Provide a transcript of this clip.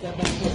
Gracias,